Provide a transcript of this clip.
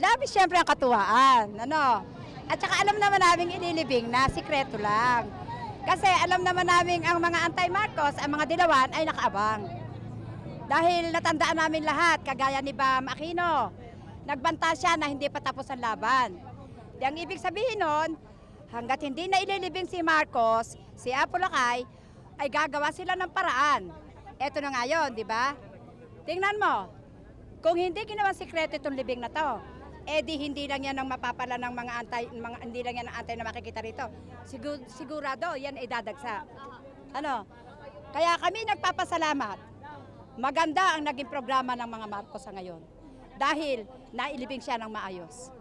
Labis siyempre ang katuwaan. Ano? At saka alam naman namin ililibing na sikreto lang. Kasi alam naman namin ang mga anti-Marcos, ang mga dilawan ay nakaabang. Dahil natandaan namin lahat, kagaya ni Bam Aquino, nagbanta siya na hindi pa tapos ang laban. Di ang ibig sabihin nun, hanggat hindi na ililibing si Marcos, si Apolacay, ay gagawa sila ng paraan. Eto na nga yun, di ba? Tingnan mo, kung hindi ginawa sikreto itong libing na to, eh di hindi lang yan ang mapapala ng mga antay, mga, hindi lang yan ang antay na makikita rito. Sigur, sigurado, yan ay dadagsa. Ano? Kaya kami nagpapasalamat. Maganda ang naging programa ng mga Marcos sa ngayon. Dahil nailibing siya ng maayos.